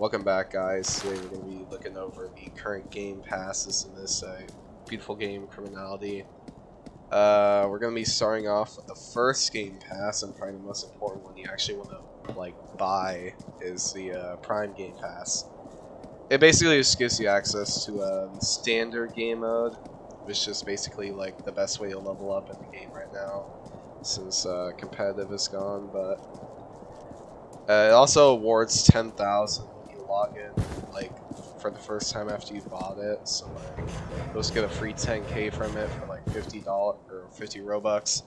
Welcome back guys, today we're going to be looking over the current game passes in this uh, beautiful game, Criminality. Uh, we're going to be starting off with the first game pass, and probably the most important one you actually want to like buy is the uh, Prime Game Pass. It basically just gives you access to a um, standard game mode, which is basically like the best way to level up in the game right now, since uh, competitive is gone, but uh, it also awards 10,000 log in, like, for the first time after you bought it. So, like, you'll just get a free 10k from it for, like, $50 or 50 Robux.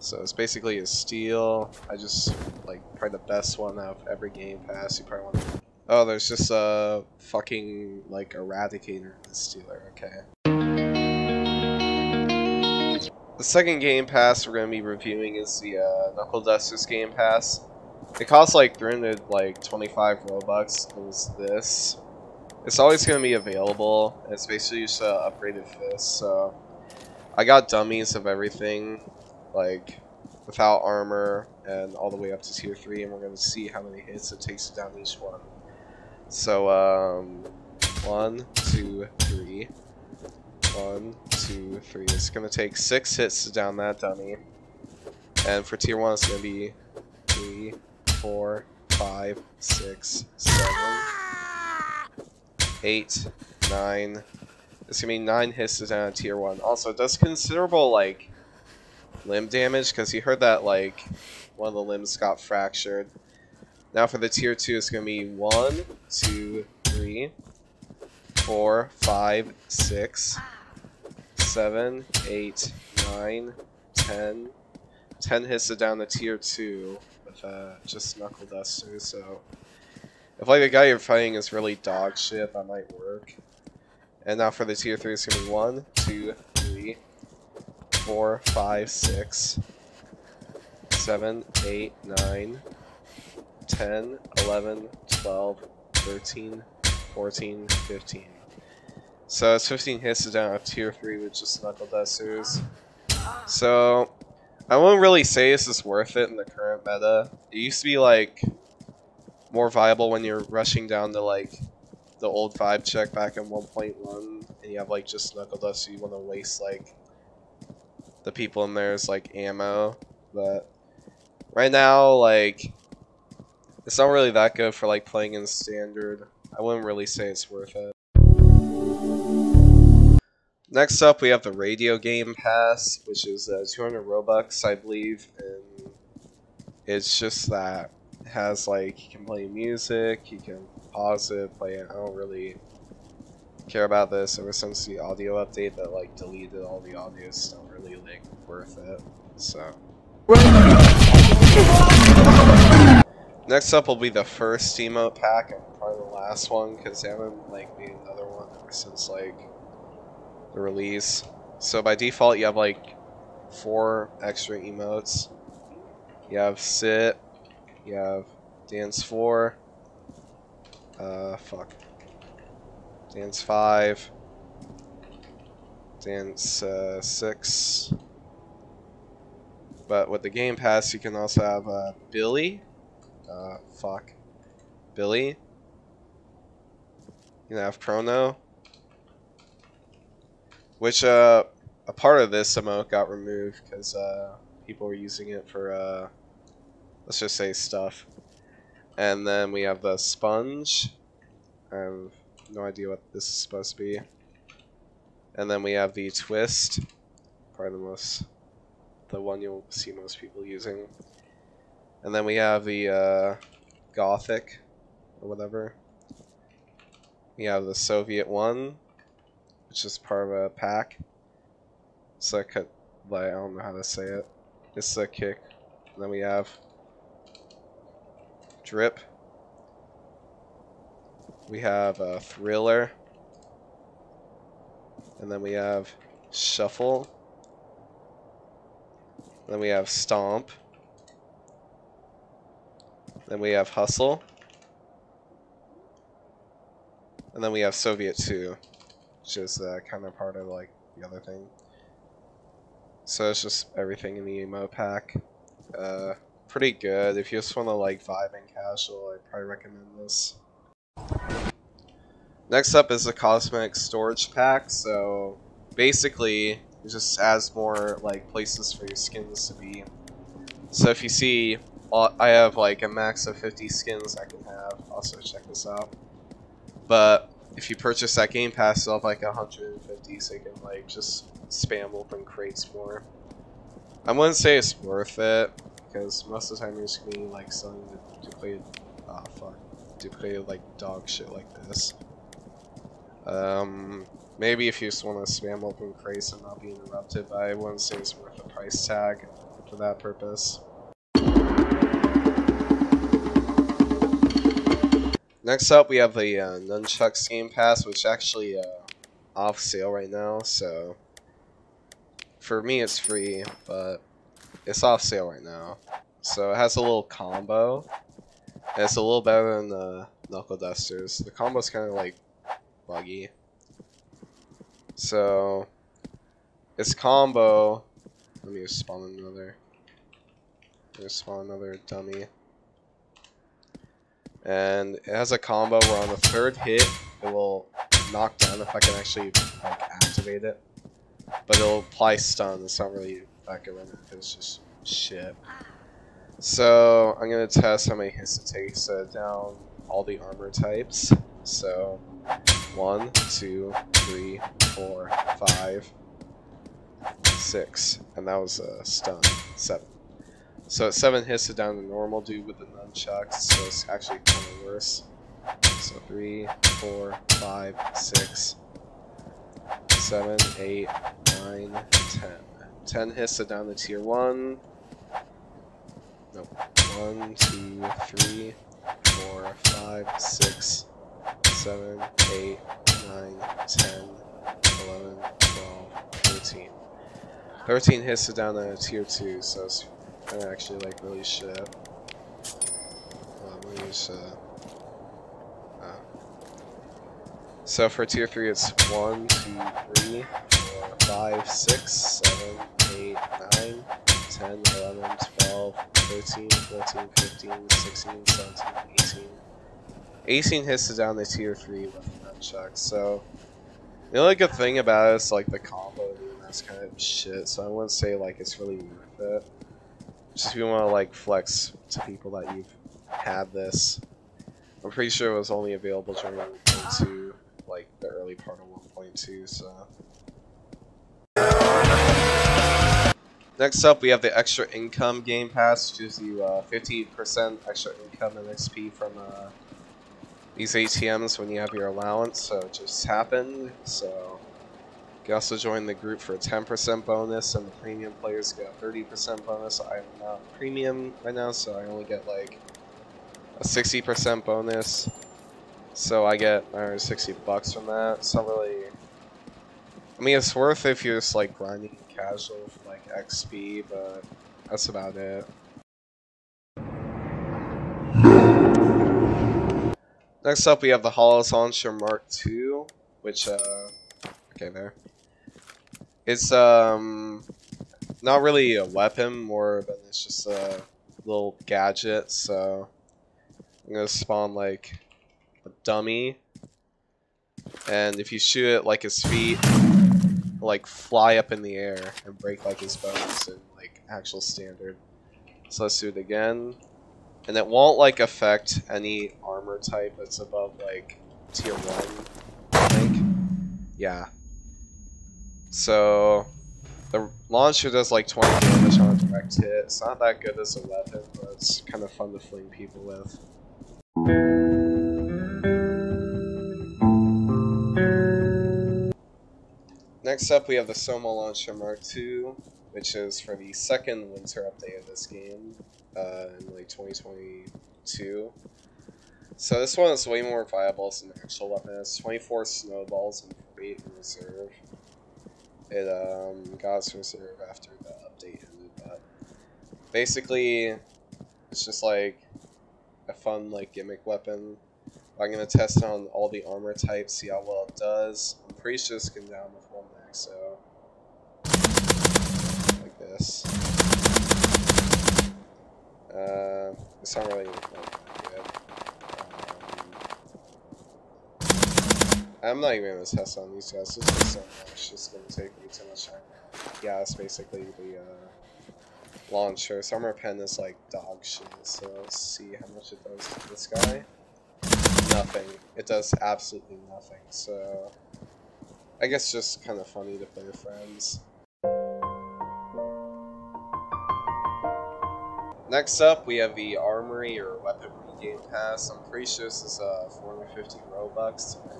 So it's basically a steal. I just, like, probably the best one out of every game pass. You probably want to... Oh, there's just a fucking, like, Eradicator stealer. Okay. The second game pass we're going to be reviewing is the uh, Knuckle Dusters game pass. It costs like 300 like 25 Robux is this. It's always going to be available. It's basically just an upgraded fist, so I got dummies of everything, like without armor and all the way up to tier 3 and we're going to see how many hits it takes to down each one. So, um, one, two, three. One, two, three. It's going to take six hits to down that dummy. And for tier 1 it's going to be three, four, five, six, seven, eight, nine. It's gonna be nine hisses down at tier one. Also, does considerable like limb damage because you heard that like one of the limbs got fractured. Now for the tier two, it's gonna be one, two, three, four, five, six, seven, eight, nine, ten. Ten hits to down to tier two uh, just Knuckle Duster, so if like the guy you're fighting is really dog shit, that might work. And now for the tier 3, it's gonna be 1, 2, 3, 4, 5, 6, 7, 8, 9, 10, 11, 12, 13, 14, 15. So it's 15 hits to down at tier 3 with just Knuckle Dusters. So I won't really say this is worth it in the current meta. It used to be like more viable when you're rushing down to like the old vibe check back in 1.1 and you have like just knuckle dust so you want to waste like the people in there's like ammo. But right now like it's not really that good for like playing in standard. I wouldn't really say it's worth it Next up, we have the Radio Game Pass, which is uh, 200 Robux, I believe, and it's just that it has like you can play music, you can pause it, play it. I don't really care about this ever since the audio update that like deleted all the audio. It's not really like worth it. So. Next up will be the first emote pack and probably the last one because they haven't like made another one ever since like the release. So by default, you have like four extra emotes. You have sit, you have dance four, uh, fuck, dance five, dance uh, six. But with the Game Pass, you can also have uh, Billy, uh, fuck, Billy. You can have Chrono, which, uh, a part of this emote got removed because, uh, people were using it for, uh, let's just say stuff. And then we have the sponge. I have no idea what this is supposed to be. And then we have the twist. Probably the most, the one you'll see most people using. And then we have the, uh, gothic, or whatever. We have the Soviet one, which is part of a pack. So I could, like, I don't know how to say it. It's a kick. And then we have drip. We have a thriller. And then we have shuffle. Then we have stomp. Then we have hustle. And then we have Soviet 2 which is uh, kind of part of like the other thing. So it's just everything in the emo pack. Uh, pretty good. If you just want to like vibe and casual, I'd probably recommend this. Next up is the cosmetic storage pack. So basically, it just adds more like places for your skins to be. So if you see, I have like a max of 50 skins I can have. Also check this out. But if you purchase that game pass, you'll have like 150, so you can like just spam open crates more. I wouldn't say it's worth it because most of the time you're just gonna be like selling the duplicated, oh fuck, duplicated like dog shit like this. Um, maybe if you just want to spam open crates and not be interrupted, but I wouldn't say it's worth the price tag for that purpose. Next up, we have the uh, Nunchucks Game Pass, which actually uh, off sale right now. So for me, it's free, but it's off sale right now. So it has a little combo. It's a little better than the Knuckle Dusters. The combo's kind of like buggy. So it's combo. Let me just spawn another. Let me spawn another dummy and it has a combo where on the third hit it will knock down if I can actually like activate it, but it'll apply stun. It's not really that good it's just shit. So I'm gonna test how many hits it takes to down all the armor types. So one, two, three, four, five, six, and that was a stun. Seven. So at 7 hits to down the normal dude with the nunchucks, so it's actually kind of worse. So 3, 4, 5, 6, 7, 8, 9, 10. 10 hits to down the tier 1. Nope. 1, 2, 3, 4, 5, 6, 7, 8, 9, 10, 11, 12, 13. 13 hits to down the tier 2, so it's I actually like really shit. Me use, uh, uh. So for tier 3 it's 1, 2, 3, 4, 5, 6, 7, 8, 9, 10, 11, 12, 13, 14, 15, 16, 17, 18. 18 hits to down the tier 3 with nunchucks, so the only good thing about it is like the combo doing that's kind of shit, so I wouldn't say like it's really worth it. Just if you want to like flex to people that you've had this. I'm pretty sure it was only available during 1.2, like the early part of 1.2, so. Next up, we have the extra income game pass, which gives you 50% uh, extra income and XP from uh, these ATMs when you have your allowance. So it just happened. So you also join the group for a 10% bonus, and the premium players get a 30% bonus. I'm not premium right now, so I only get like a 60% bonus. So I get uh, 60 bucks from that. It's not really. I mean, it's worth it if you're just like grinding casual for like XP, but that's about it. Next up, we have the Hallows Launcher Mark II, which, uh, okay, there. It's um not really a weapon, more than it's just a little gadget. So I'm gonna spawn like a dummy, and if you shoot it like his feet, like fly up in the air and break like his bones in like actual standard. So let's do it again, and it won't like affect any armor type that's above like tier one. I think. Yeah. So, the launcher does like 20 damage on a direct hit. It's not that good as a weapon, but it's kind of fun to fling people with. Next up, we have the Snowball Launcher Mark II, which is for the second winter update of this game uh, in like 2022. So this one is way more viable as an actual weapon. It's 24 snowballs and 8 in reserve it um, got its reserve after the update ended, but basically, it's just like a fun like gimmick weapon. I'm gonna test on all the armor types, see how well it does. I'm pretty sure this can down with one max, so like this. Uh, it's not really like, that good. Um, I'm not even gonna test on these guys. It's just so much. It's gonna take me too much time. Yeah, it's basically the uh, launcher. Summer pen is like dog shit. So let's see how much it does to this guy. Nothing. It does absolutely nothing. So I guess just kind of funny to play with friends. Next up, we have the Armory or Weaponry Game Pass. I'm pretty sure this is uh, 450 Robux, can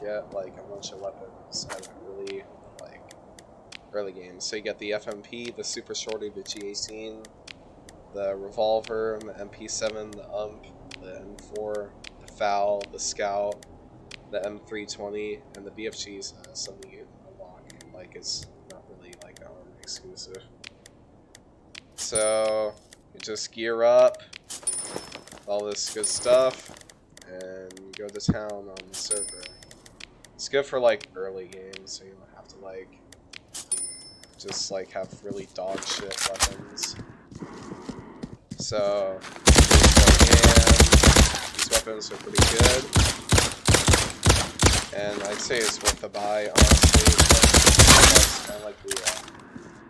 get like a bunch of weapons at really like, early games. So you get the FMP, the Super Shorty, the G18, the Revolver, the MP7, the UMP, the M4, the FAL, the Scout, the M320, and the BFG is uh, something you unlock. Like, it's not really like an armor exclusive. So, you just gear up, all this good stuff, and go to town on the server. It's good for like early games, so you don't have to like just like have really dog shit weapons. So these weapons are pretty good, and I'd say it's worth a buy. Honestly, I like the uh,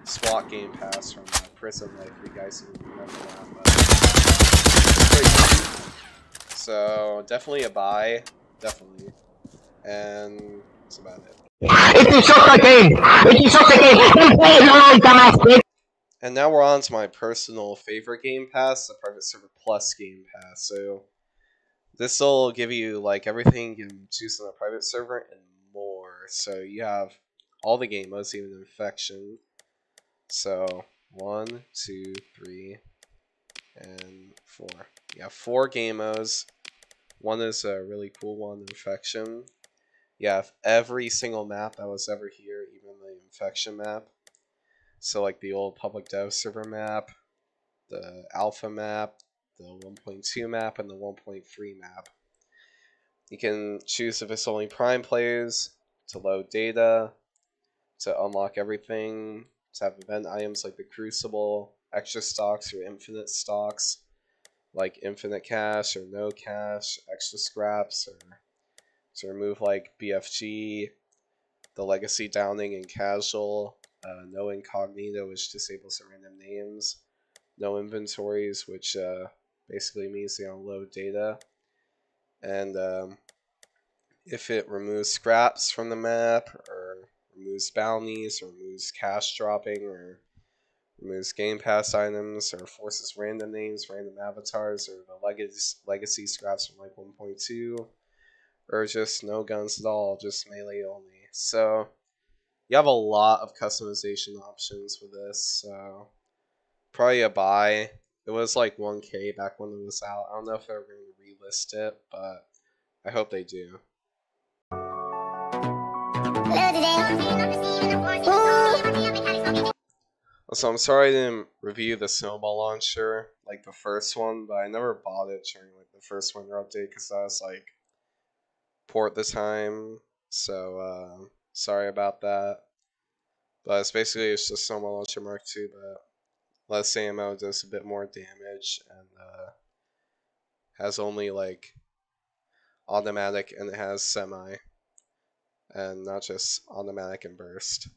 SWAT game pass from uh, Prison Life. You guys remember that? So definitely a buy, definitely, and that's about it. It is a game. It is a game. You play it all, dumbass. And now we're on to my personal favorite game pass, the Private Server Plus game pass. So this will give you like everything you can choose on a private server and more. So you have all the game modes, even infection. So one, two, three, and four. You have four game modes. One is a really cool one, infection. Have every single map that was ever here, even the infection map. So like the old public dev server map, the alpha map, the 1.2 map, and the 1.3 map. You can choose if it's only prime players, to load data, to unlock everything, to have event items like the Crucible, extra stocks or infinite stocks, like infinite cash or no cash, extra scraps, or to remove like BFG, the legacy downing and casual, uh, no incognito, which disables the random names, no inventories, which uh, basically means they don't load data, and um, if it removes scraps from the map, or removes bounties, or removes cash dropping, or removes game pass items, or forces random names, random avatars, or the legacy, legacy scraps from like 1.2, or just no guns at all, just melee only. So you have a lot of customization options for this. So probably a buy. It was like 1k back when it was out. I don't know if they're going to relist it, but I hope they do. So I'm sorry I didn't review the snowball launcher like the first one, but I never bought it during like the first winter update because I was like port the time. So uh, sorry about that. But it's basically it's just snowball launcher Mark II, but less ammo does a bit more damage and uh, has only like automatic and it has semi and not just automatic and burst.